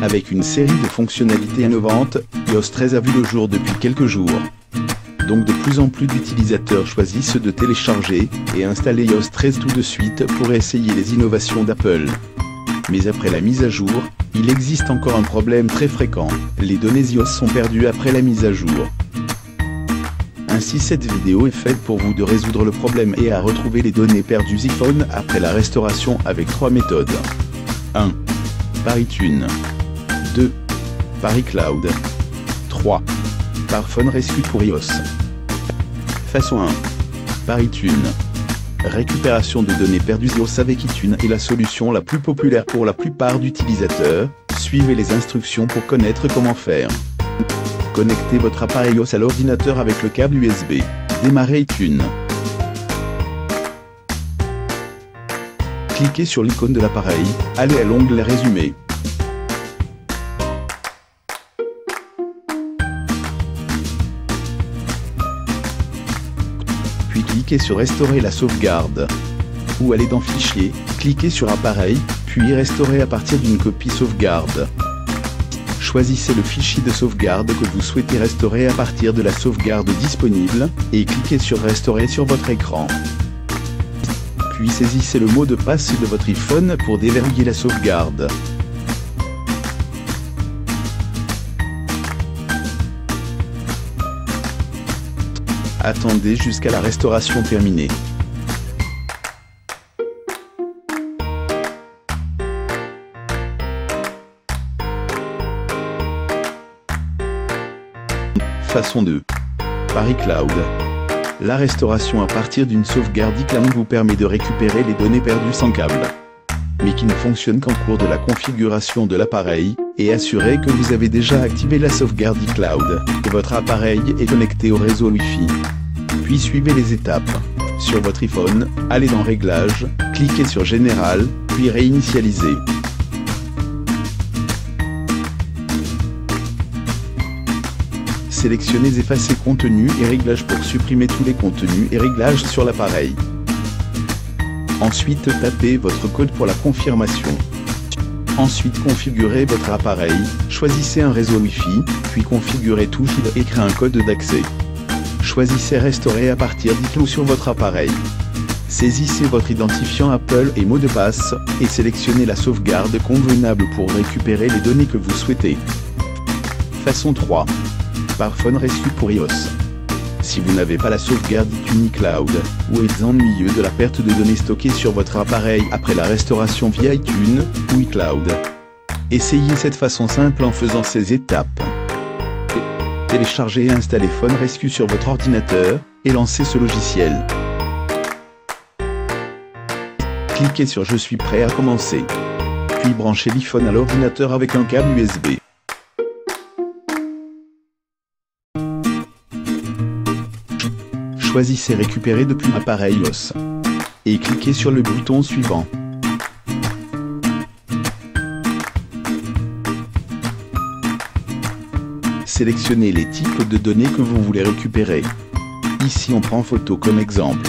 Avec une série de fonctionnalités innovantes, iOS 13 a vu le jour depuis quelques jours. Donc de plus en plus d'utilisateurs choisissent de télécharger et installer iOS 13 tout de suite pour essayer les innovations d'Apple. Mais après la mise à jour, il existe encore un problème très fréquent, les données iOS sont perdues après la mise à jour. Ainsi cette vidéo est faite pour vous de résoudre le problème et à retrouver les données perdues iPhone après la restauration avec trois méthodes. 1. Par iTunes. 2. Par iCloud. 3. Par Phone Rescue pour iOS. Façon 1. Par iTunes. Récupération de données perdues iOS avec iTunes est la solution la plus populaire pour la plupart d'utilisateurs. Suivez les instructions pour connaître comment faire. Connectez votre appareil iOS à l'ordinateur avec le câble USB. Démarrez iTunes. Cliquez sur l'icône de l'appareil, allez à l'onglet Résumé. Cliquez sur Restaurer la sauvegarde. Ou allez dans Fichier, cliquez sur Appareil, puis Restaurer à partir d'une copie sauvegarde. Choisissez le fichier de sauvegarde que vous souhaitez restaurer à partir de la sauvegarde disponible, et cliquez sur Restaurer sur votre écran. Puis saisissez le mot de passe de votre iPhone pour déverrouiller la sauvegarde. Attendez jusqu'à la restauration terminée. Façon 2. Par iCloud. La restauration à partir d'une sauvegarde iCloud vous permet de récupérer les données perdues sans câble, mais qui ne fonctionnent qu'en cours de la configuration de l'appareil, et assurez que vous avez déjà activé la sauvegarde iCloud, et votre appareil est connecté au réseau Wi-Fi. Puis suivez les étapes. Sur votre iPhone, allez dans Réglages, cliquez sur Général, puis Réinitialiser. sélectionnez Effacer contenu et réglages pour supprimer tous les contenus et réglages sur l'appareil. Ensuite tapez votre code pour la confirmation. Ensuite configurez votre appareil, choisissez un réseau Wi-Fi, puis configurez tout et créez un code d'accès. Choisissez Restaurer à partir d'iCloud sur votre appareil. Saisissez votre identifiant Apple et mot de passe, et sélectionnez la sauvegarde convenable pour récupérer les données que vous souhaitez. Façon 3 par Phone Rescue pour iOS. Si vous n'avez pas la sauvegarde iTunes Cloud, ou êtes ennuyeux de la perte de données stockées sur votre appareil après la restauration via iTunes ou iCloud, essayez cette façon simple en faisant ces étapes. Téléchargez et installez Phone Rescue sur votre ordinateur, et lancez ce logiciel. Cliquez sur Je suis prêt à commencer. Puis branchez l'iPhone à l'ordinateur avec un câble USB. Choisissez Récupérer depuis l'appareil OS. Et cliquez sur le bouton suivant. Sélectionnez les types de données que vous voulez récupérer. Ici on prend photo comme exemple.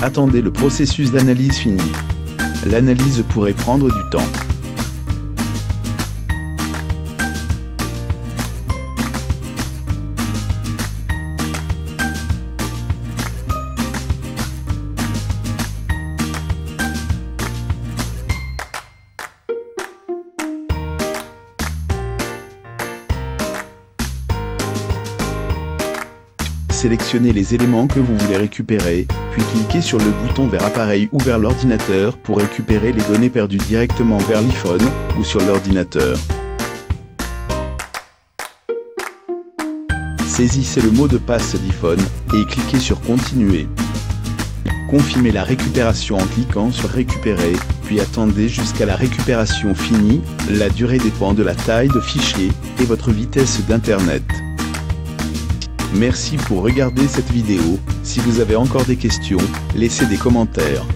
Attendez le processus d'analyse fini. L'analyse pourrait prendre du temps. Sélectionnez les éléments que vous voulez récupérer, puis cliquez sur le bouton vers appareil ou vers l'ordinateur pour récupérer les données perdues directement vers l'iPhone ou sur l'ordinateur. Saisissez le mot de passe d'iPhone et cliquez sur Continuer. Confirmez la récupération en cliquant sur Récupérer, puis attendez jusqu'à la récupération finie, la durée dépend de la taille de fichier et votre vitesse d'Internet. Merci pour regarder cette vidéo, si vous avez encore des questions, laissez des commentaires.